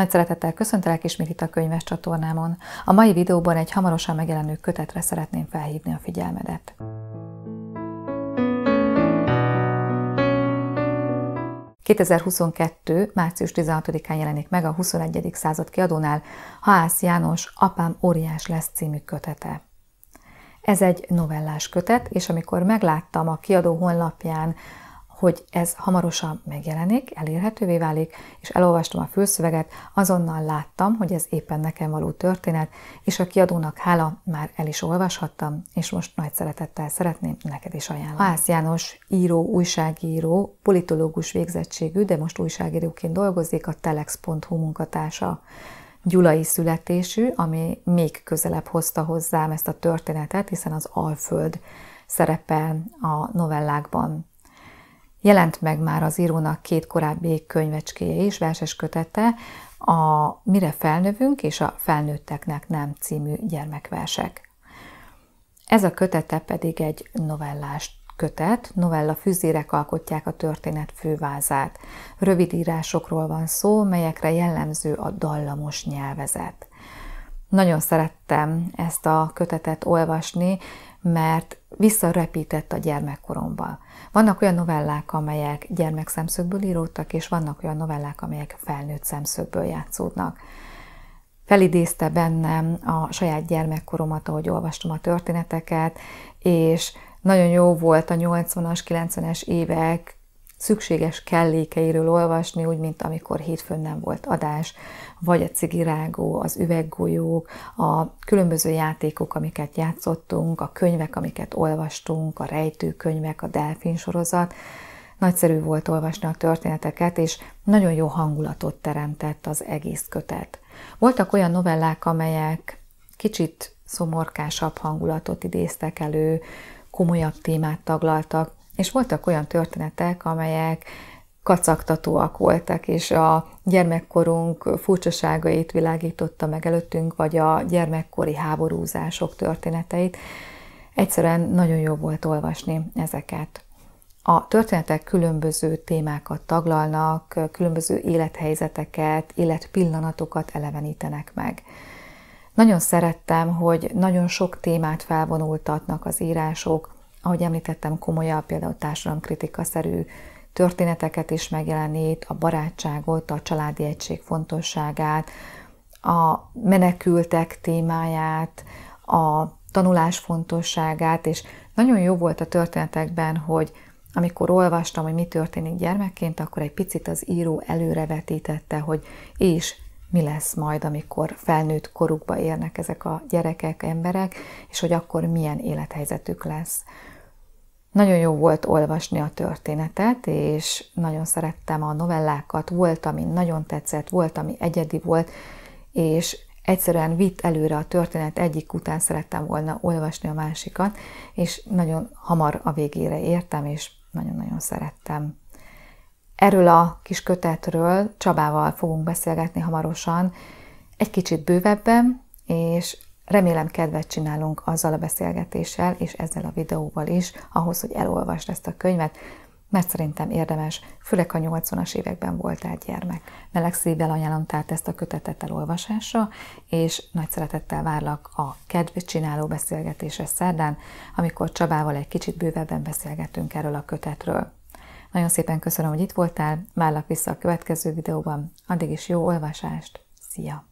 Nagy szeretettel köszöntelek ismét itt a könyves csatornámon. A mai videóban egy hamarosan megjelenő kötetre szeretném felhívni a figyelmedet. 2022. március 16-án jelenik meg a 21. század kiadónál Haász János Apám óriás lesz című kötete. Ez egy novellás kötet, és amikor megláttam a kiadó honlapján hogy ez hamarosan megjelenik, elérhetővé válik, és elolvastam a fülszöveget, azonnal láttam, hogy ez éppen nekem való történet, és a kiadónak hála már el is olvashattam, és most nagy szeretettel szeretném neked is ajánlani. Hász János író, újságíró, politológus végzettségű, de most újságíróként dolgozik, a telex.hu munkatársa gyulai születésű, ami még közelebb hozta hozzám ezt a történetet, hiszen az Alföld szerepel a novellákban. Jelent meg már az írónak két korábbi könyvecskéje is, verses kötete, a Mire felnövünk és a Felnőtteknek nem című gyermekversek. Ez a kötete pedig egy novellás kötet, novella fűzérek alkotják a történet fővázát. Rövid írásokról van szó, melyekre jellemző a dallamos nyelvezet. Nagyon szerettem ezt a kötetet olvasni, mert visszarepített a gyermekkoromba. Vannak olyan novellák, amelyek gyermekszemszögből íródtak, és vannak olyan novellák, amelyek felnőtt szemszögből játszódnak. Felidézte bennem a saját gyermekkoromat, ahogy olvastam a történeteket, és nagyon jó volt a 80-as, 90-es évek szükséges kellékeiről olvasni, úgy, mint amikor hétfőn nem volt adás, vagy a cigirágó, az üveggolyók, a különböző játékok, amiket játszottunk, a könyvek, amiket olvastunk, a rejtőkönyvek, a delfin sorozat. Nagyszerű volt olvasni a történeteket, és nagyon jó hangulatot teremtett az egész kötet. Voltak olyan novellák, amelyek kicsit szomorkásabb hangulatot idéztek elő, komolyabb témát taglaltak, és voltak olyan történetek, amelyek kacagtatóak voltak, és a gyermekkorunk furcsaságait világította meg előttünk, vagy a gyermekkori háborúzások történeteit. Egyszerűen nagyon jó volt olvasni ezeket. A történetek különböző témákat taglalnak, különböző élethelyzeteket, életpillanatokat elevenítenek meg. Nagyon szerettem, hogy nagyon sok témát felvonultatnak az írások, ahogy említettem, komolyabb, például társadalomkritika-szerű történeteket is megjelenít, a barátságot, a családi egység fontosságát, a menekültek témáját, a tanulás fontosságát, és nagyon jó volt a történetekben, hogy amikor olvastam, hogy mi történik gyermekként, akkor egy picit az író előrevetítette, hogy és mi lesz majd, amikor felnőtt korukba érnek ezek a gyerekek, emberek, és hogy akkor milyen élethelyzetük lesz. Nagyon jó volt olvasni a történetet, és nagyon szerettem a novellákat, volt, ami nagyon tetszett, volt, ami egyedi volt, és egyszerűen vitt előre a történet, egyik után szerettem volna olvasni a másikat, és nagyon hamar a végére értem, és nagyon-nagyon szerettem. Erről a kis kötetről Csabával fogunk beszélgetni hamarosan, egy kicsit bővebben, és Remélem kedvet csinálunk azzal a beszélgetéssel, és ezzel a videóval is, ahhoz, hogy elolvasd ezt a könyvet, mert szerintem érdemes, főleg a 80-as években voltál gyermek. Meleg szívvel ajánlom tehát ezt a kötetet elolvasásra, és nagy szeretettel várlak a kedvet csináló beszélgetésre szerdán, amikor Csabával egy kicsit bővebben beszélgetünk erről a kötetről. Nagyon szépen köszönöm, hogy itt voltál, várlak vissza a következő videóban, addig is jó olvasást, szia!